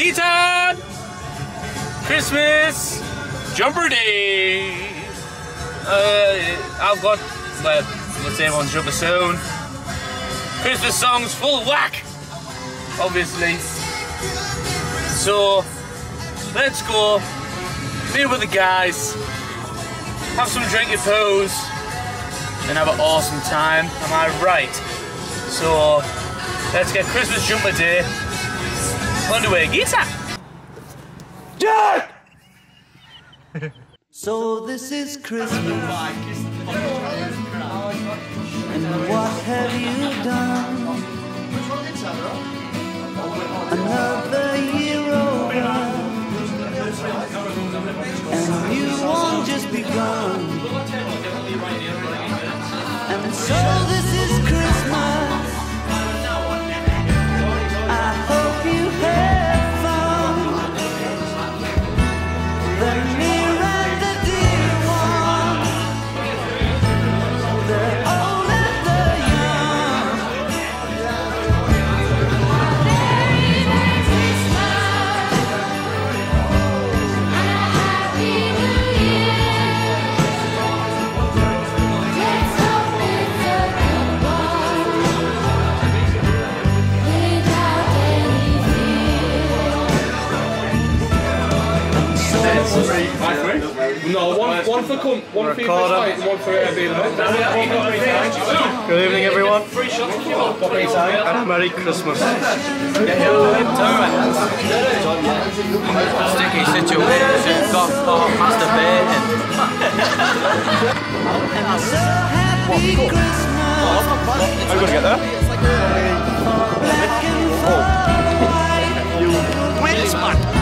Guitar! Christmas! Jumper Day! Uh, I've got, well, let's say everyone's jumper soon. Christmas songs full whack! Obviously. So, let's go. Meet with the guys. Have some drinky poos. And have an awesome time. Am I right? So, let's get Christmas jumper day underway. Guitar! Jack! So this is Christmas. And what have you done? Another year over. And a new one just begun. And for cum, one for your and one for being Good evening, everyone. And Merry Christmas. Sticky situation, got caught masturbating. So happy Christmas, Are you. Going to get there? black and white, Wait,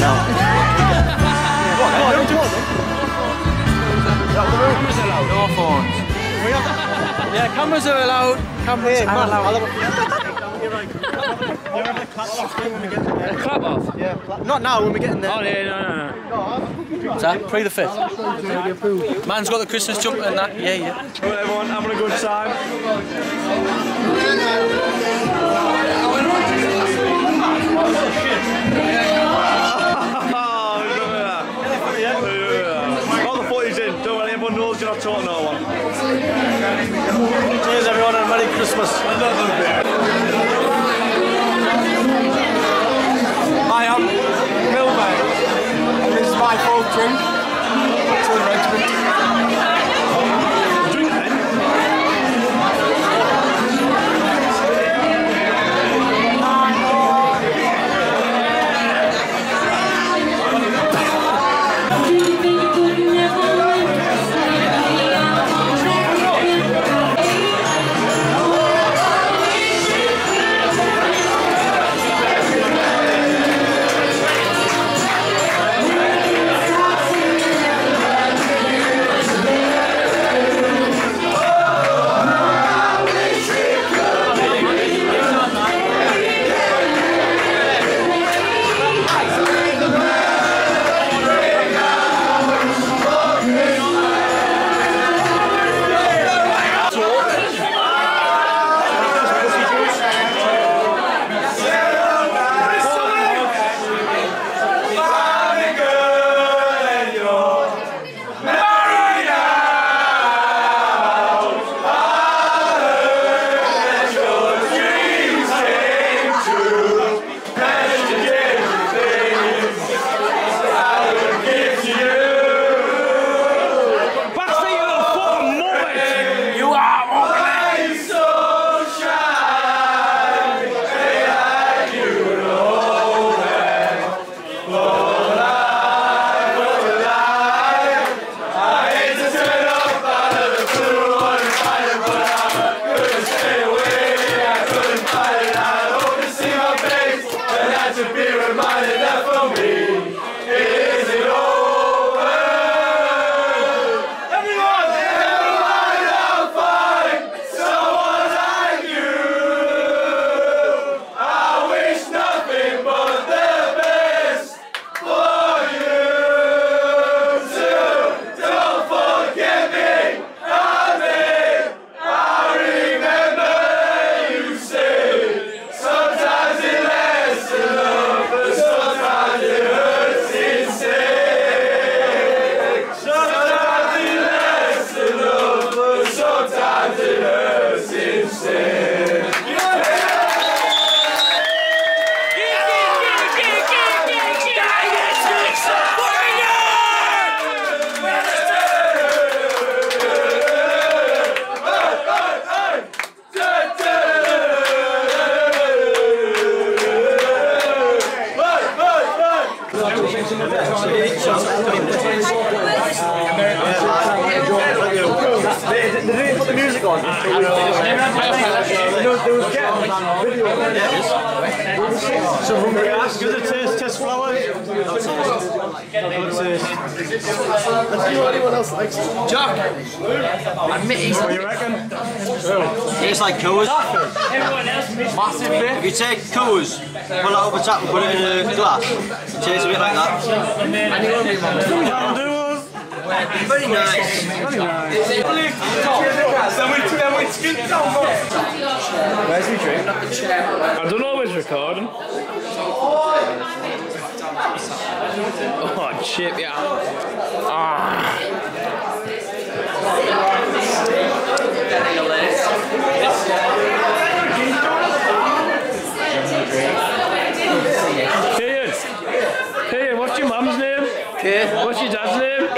No phones. Yeah, cameras are allowed. Cameras are allowed. Clap off. Not now, when we get in there. Oh, yeah, no, no, no. Is that pre the fifth? Man's got the Christmas jumper and that. Yeah, yeah. Right, everyone, having a good time. Knows you're not talking no one. Cheers, everyone, and Merry Christmas. Hi, I'm. And this is my fourth drink to the regiment. One. No, there was getting video. So from the gas, Good to taste, test flowers. Good taste. let's see what anyone else likes. Jack, admit he's What do you reckon? tastes like Coors. Massive bit. If you take Coors, pull it up the tap and put it in a glass, it tastes a bit like that. That'll do us. Very nice. Where's my drink? I don't know if it's recording. Oh, chip, yeah. Ah. she does live?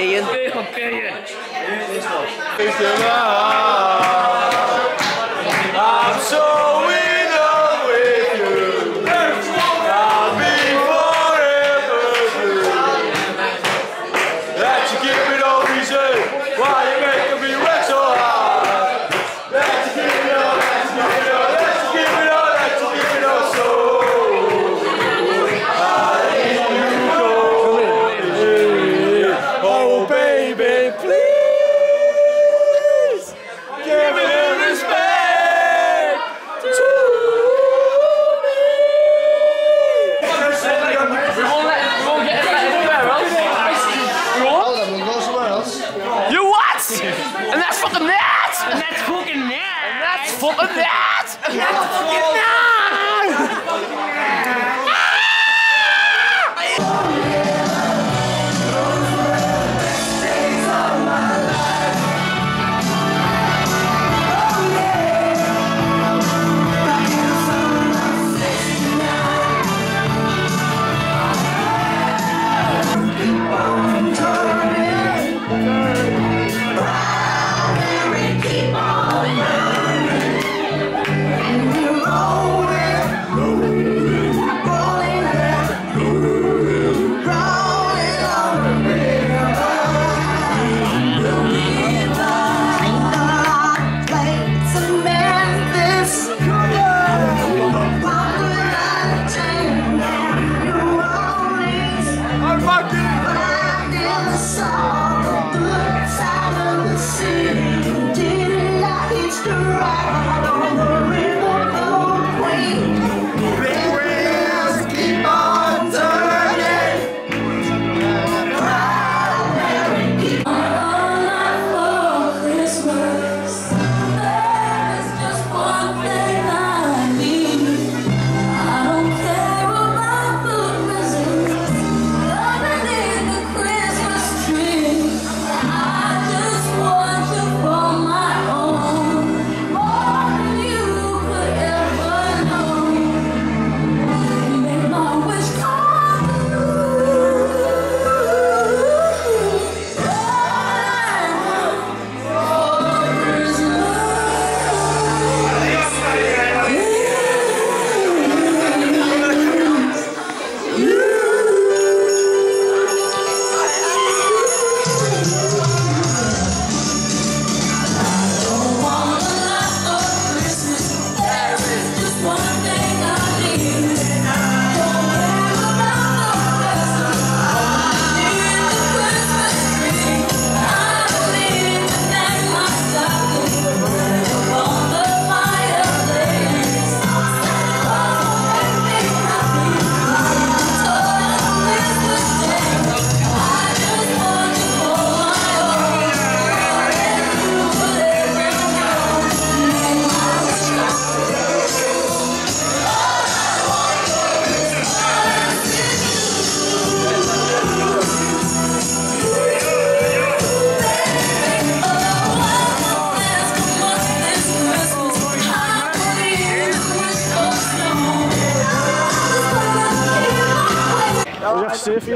手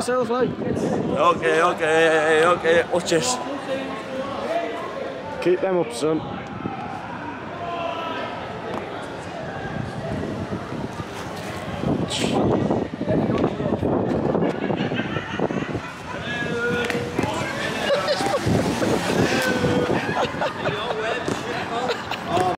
sounds like. Okay, okay, okay. Watch this. Keep them up, son.